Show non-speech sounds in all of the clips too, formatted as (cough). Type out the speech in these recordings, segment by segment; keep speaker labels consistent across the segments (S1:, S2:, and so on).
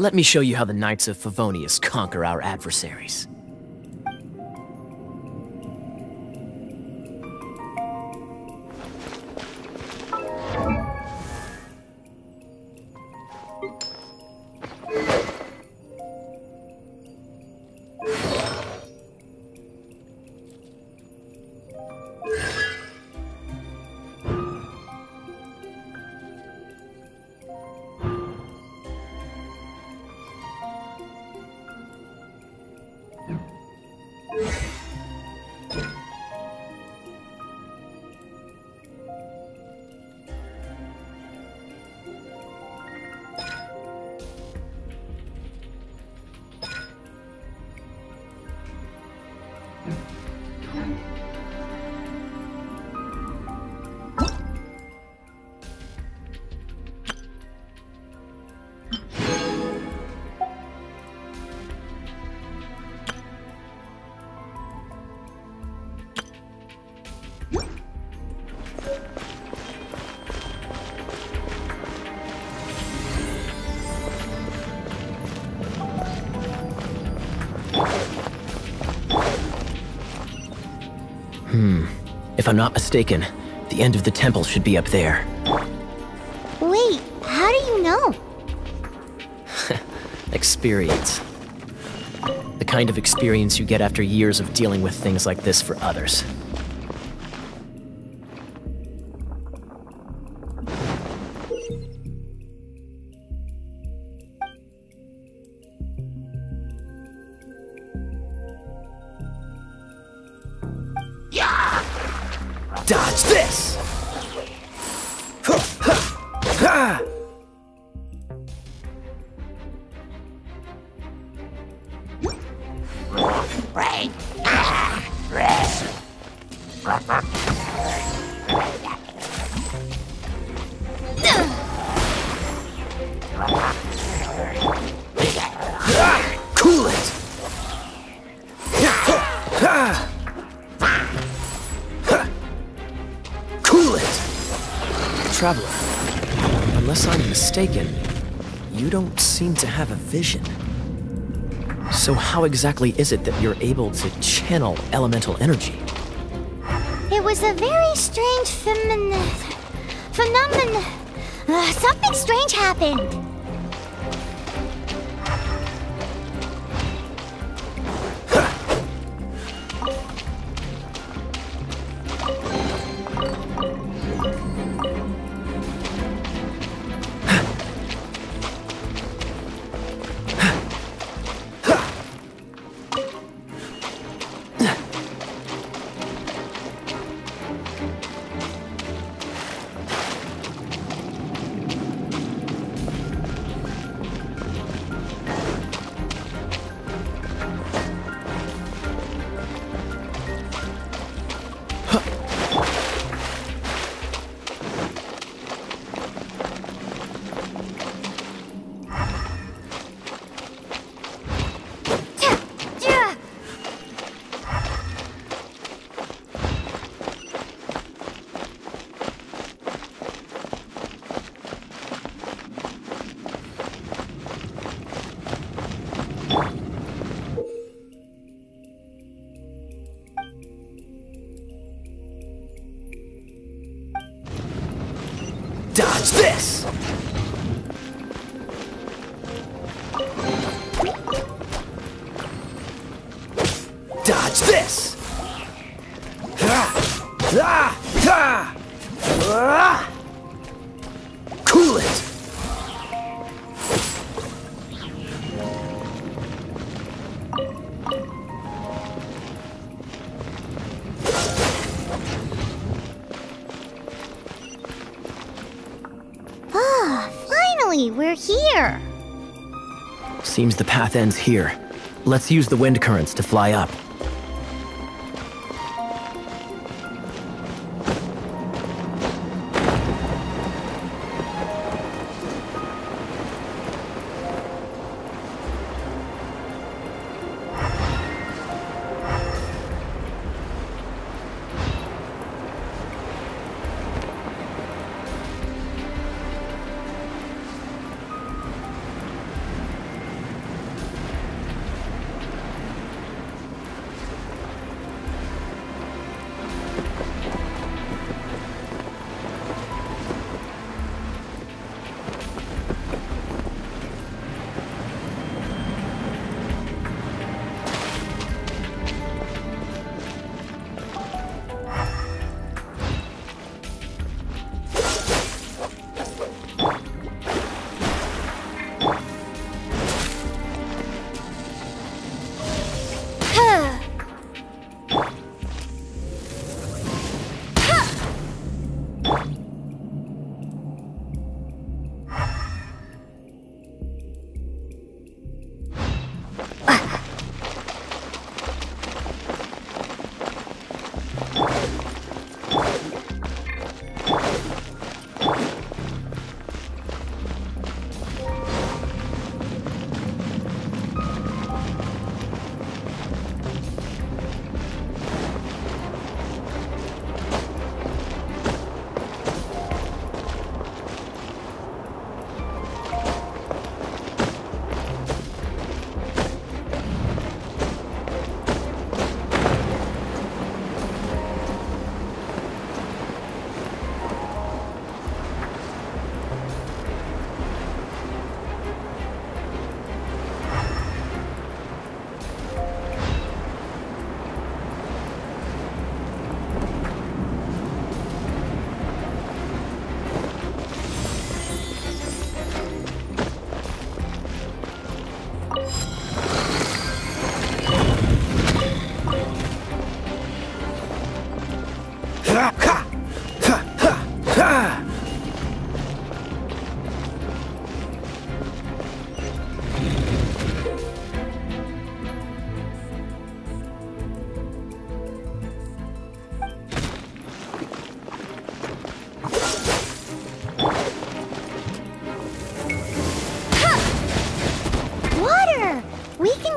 S1: Let me show you how the Knights of Favonius conquer our adversaries. If I'm not mistaken, the end of the temple should be up there.
S2: Wait, how do you know? (laughs)
S1: Experience. The kind of experience you get after years of dealing with things like this for others. Traveler, unless I'm mistaken, you don't seem to have a vision. So how exactly is it that you're able to channel elemental energy?
S2: It was a very strange femin... phenomenon. Uh, something strange happened.
S1: Seems the path ends here. Let's use the wind currents to fly up.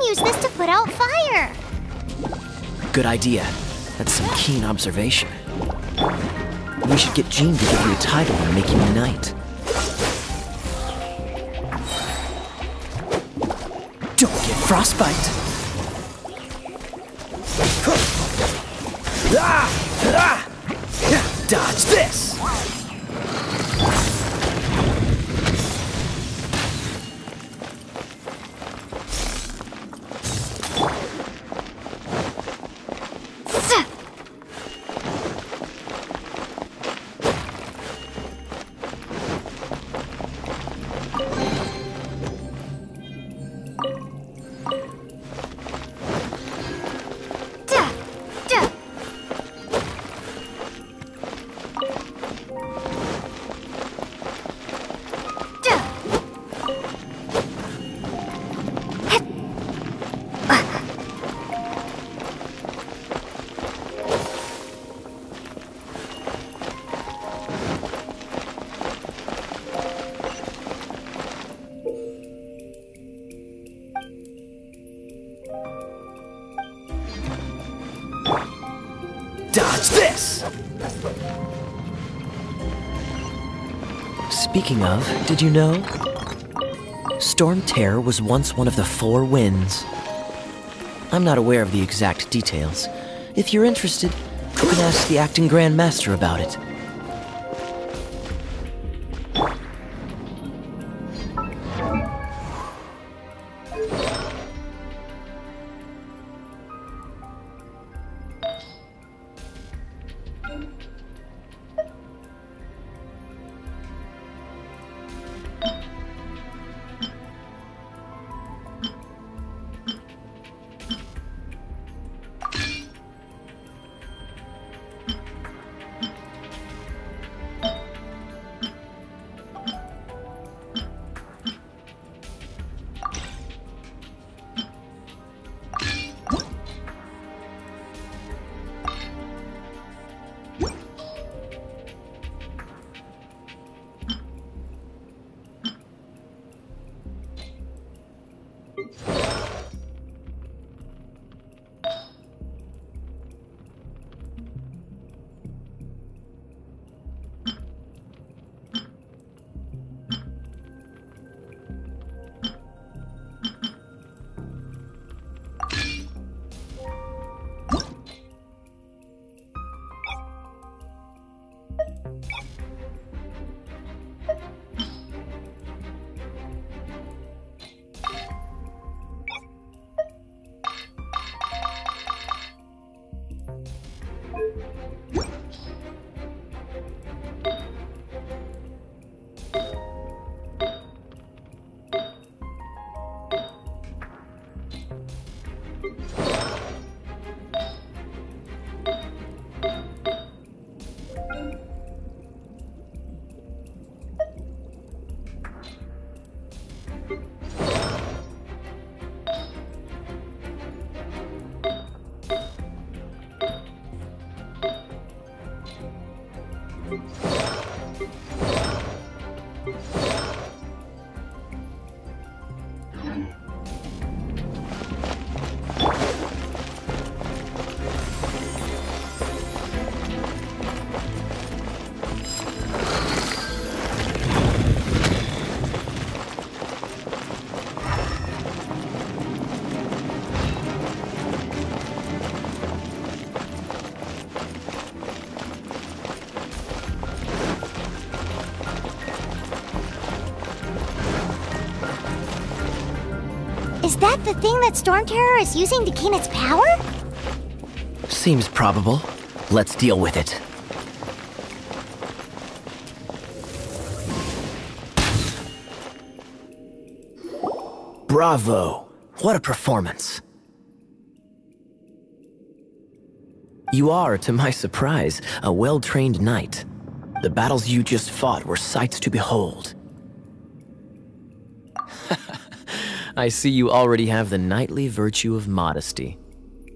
S1: use this to put out fire. Good idea. That's some keen observation. We should get Jean to give you a title and make you a knight. Don't get frostbite. Ah, ah. Dodge this! Dodge this! Speaking of, did you know? Storm Terror was once one of the four winds. I'm not aware of the exact details. If you're interested, you can ask the acting Grand Master about it.
S2: The thing that Storm Terror is using to gain its power?
S1: Seems probable. Let's deal with it. Bravo! What a performance! You are, to my surprise, a well-trained knight. The battles you just fought were sights to behold. I see you already have the knightly virtue of modesty.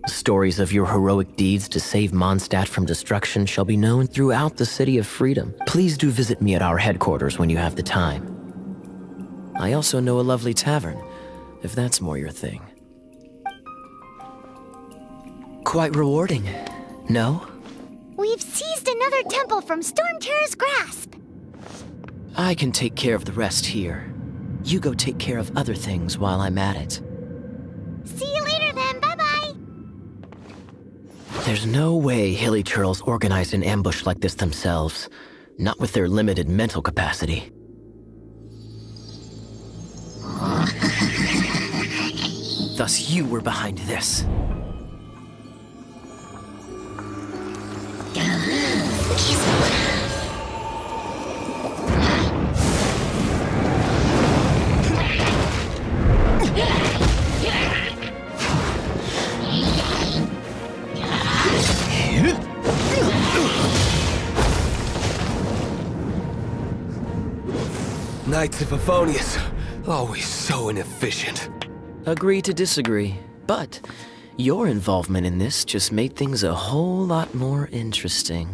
S1: Stories of your heroic deeds to save Mondstadt from destruction shall be known throughout the City of Freedom. Please do visit me at our headquarters when you have the time. I also know a lovely tavern, if that's more your thing. Quite rewarding, no?
S2: We've seized another temple from Storm Terror's grasp.
S1: I can take care of the rest here. You go take care of other things while I'm at it.
S2: See you later then, bye-bye.
S1: There's no way Hilichurls organized an ambush like this themselves. Not with their limited mental capacity. (laughs) Thus you were behind this.
S3: Knights of Favonius, always so inefficient.
S1: Agree to disagree, but your involvement in this just made things a whole lot more interesting.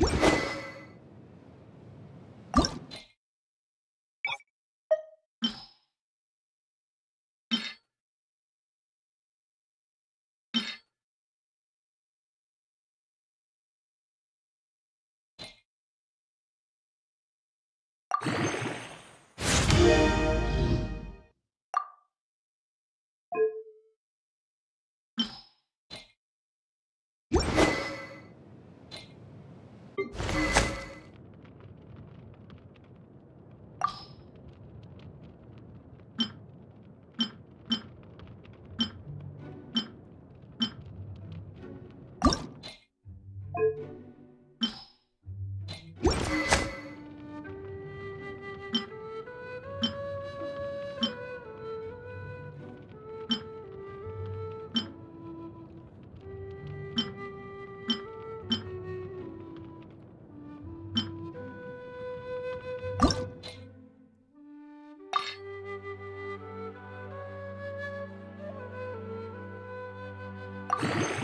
S2: Huh. you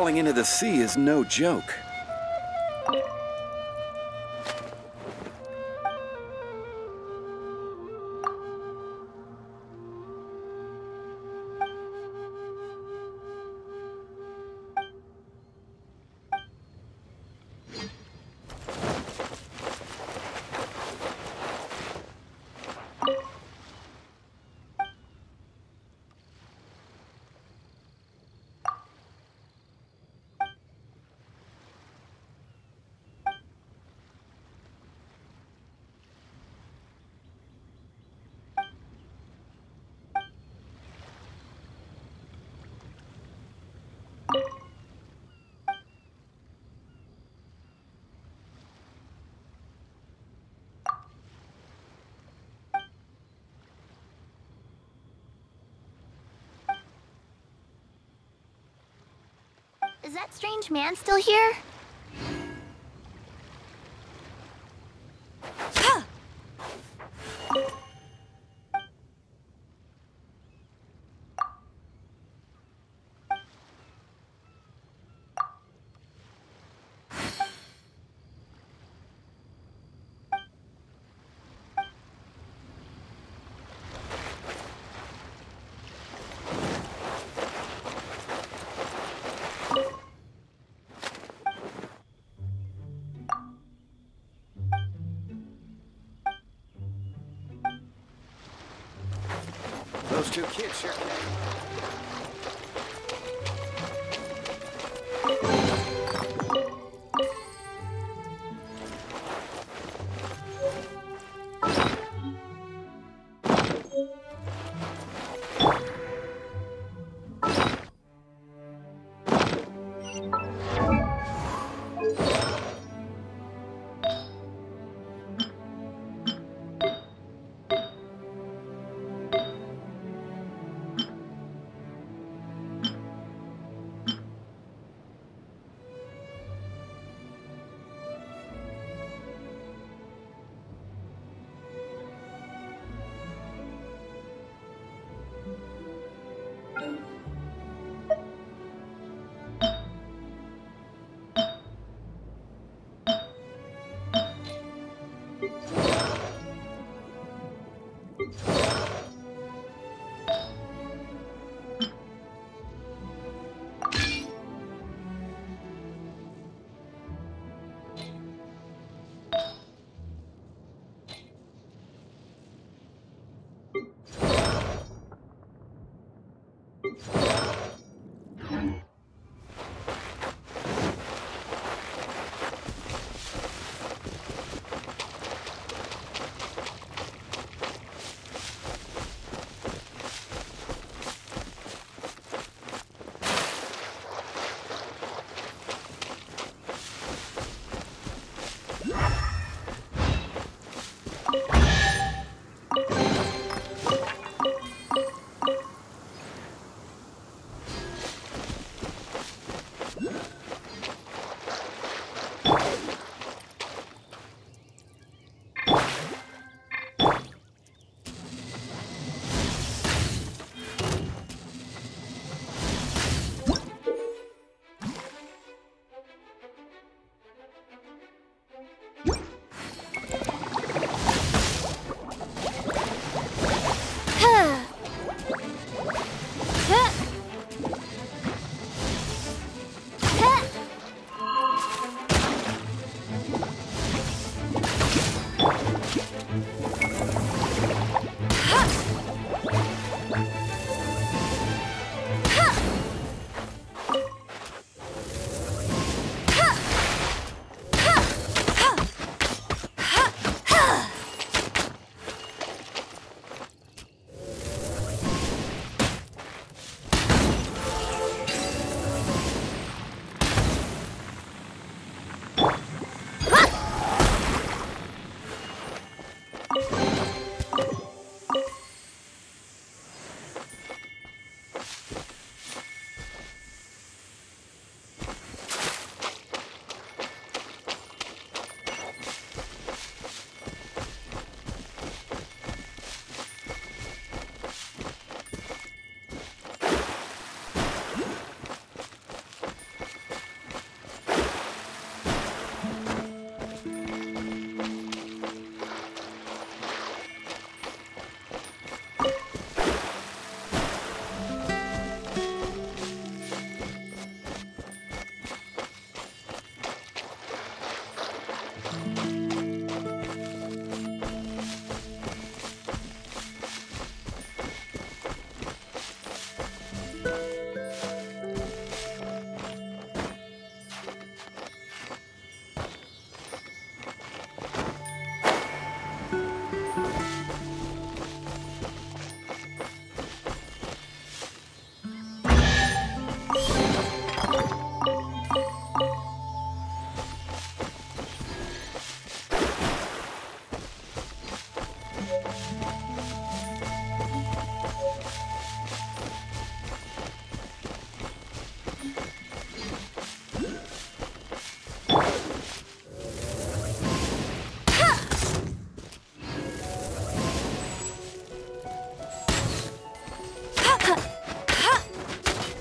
S3: falling into the sea is no joke.
S2: Strange man still here? Two kids can.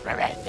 S2: No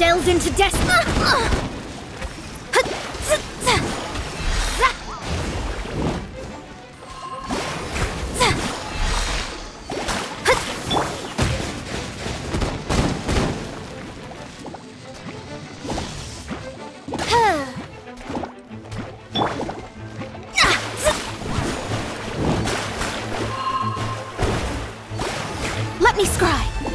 S2: Delved into death. Let me scry.